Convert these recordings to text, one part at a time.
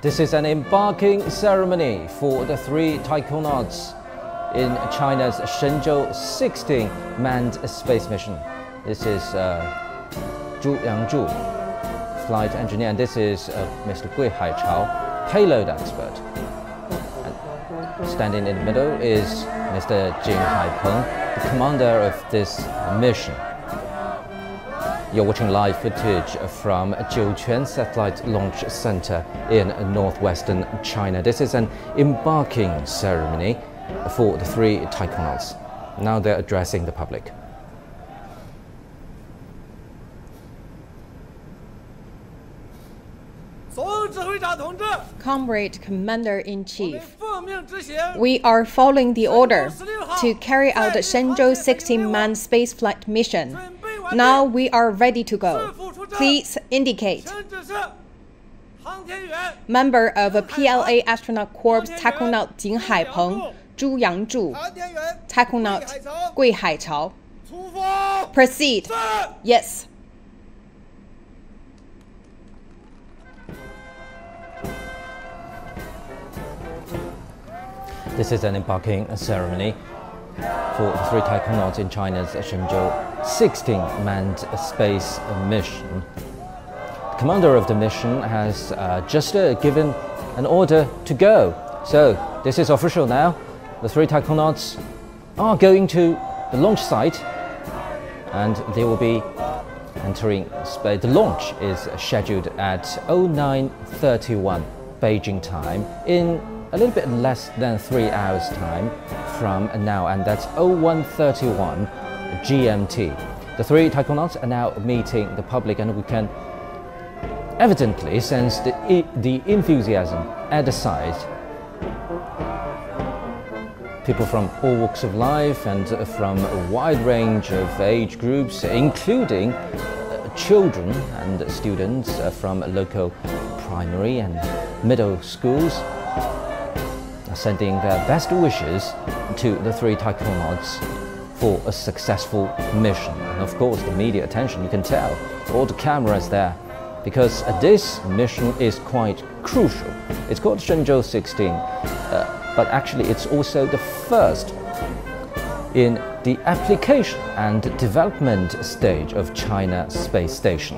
This is an embarking ceremony for the three taikonauts in China's Shenzhou 16 manned space mission. This is uh, Zhu Yangzhu, flight engineer, and this is uh, Mr. Gui Haichao, payload expert. And standing in the middle is Mr. Jing Haipeng, the commander of this mission. You're watching live footage from Jiuquan Satellite Launch Center in northwestern China. This is an embarking ceremony for the three taikonauts. Now they're addressing the public. Comrade Commander in Chief, we are following the order to carry out the Shenzhou 16 man spaceflight mission. Now we are ready to go. Please indicate. Member of PLA Astronaut Corps Taikonaut Jing Haipeng, Zhu Yangzhu, Taikonaut Gui Haichao. Proceed. Yes. This is an embarking ceremony for the three taikonauts in China's Shenzhou 16 manned space mission. The commander of the mission has uh, just uh, given an order to go. So this is official now. The three taikonauts are going to the launch site and they will be entering space. The launch is scheduled at 0931 Beijing time in a little bit less than three hours time from now, and that's 0131 GMT. The three taikonauts are now meeting the public, and we can evidently sense the, the enthusiasm at the site. People from all walks of life and from a wide range of age groups, including uh, children and students uh, from local primary and middle schools sending their best wishes to the three taikonauts for a successful mission. And of course, the media attention, you can tell, all the cameras there, because this mission is quite crucial. It's called Shenzhou 16, uh, but actually it's also the first in the application and development stage of China Space Station.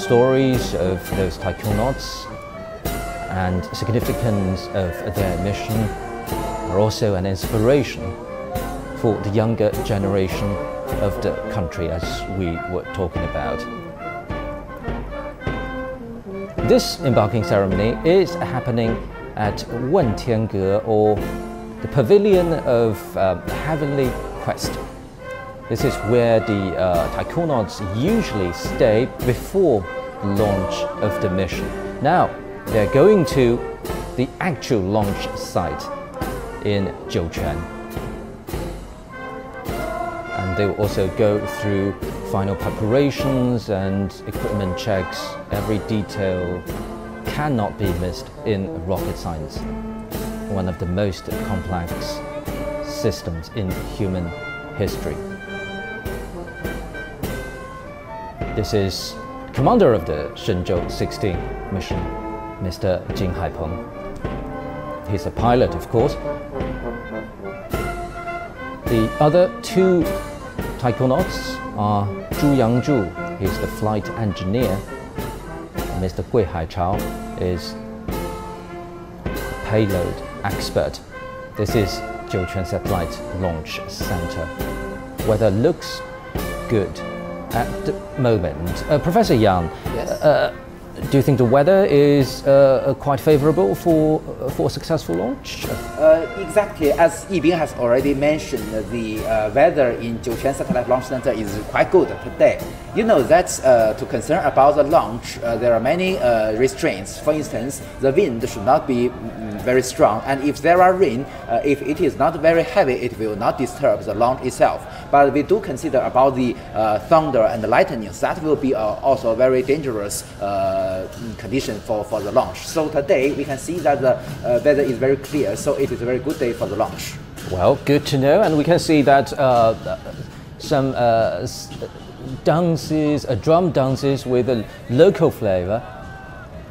Stories of those taikonauts and significance of their mission are also an inspiration for the younger generation of the country as we were talking about. This embarking ceremony is happening at Wentiange or the Pavilion of um, Heavenly Quest this is where the uh, taikonauts usually stay before the launch of the mission. Now, they're going to the actual launch site in Jiuquan. And they will also go through final preparations and equipment checks. Every detail cannot be missed in rocket science, one of the most complex systems in human history. This is commander of the Shenzhou 16 mission, Mr. Jing Haipeng. He's a pilot, of course. The other two taikonauts are Zhu Yangzhu, he's the flight engineer. Mr. Gui Haichao is payload expert. This is Jiuquan Satellite Launch Center. Weather looks good at the moment. Uh, Professor Yang, yes. Uh, do you think the weather is uh, quite favorable for for a successful launch? Uh, exactly, as Yibing has already mentioned, the uh, weather in Jiuquan Satellite Launch Center is quite good today. You know that uh, to concern about the launch, there are many restraints. For instance, the wind should not be mm, very strong, and if there are rain, if it is not very heavy, it will not disturb the launch itself. But we do consider about the thunder and the lightning. That will be also very dangerous uh, condition for, for the launch. So today we can see that the uh, weather is very clear, so it is a very good day for the launch. Well, good to know, and we can see that uh, some dances, uh, drum dances with a local flavor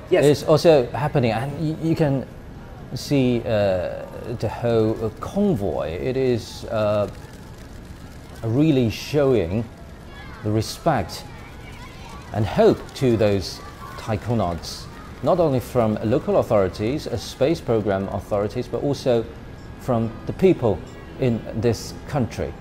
Yes. is also happening, and you, you can see uh, the whole uh, convoy. It is uh, really showing the respect and hope to those taikonauts, not only from local authorities, space program authorities, but also from the people in this country.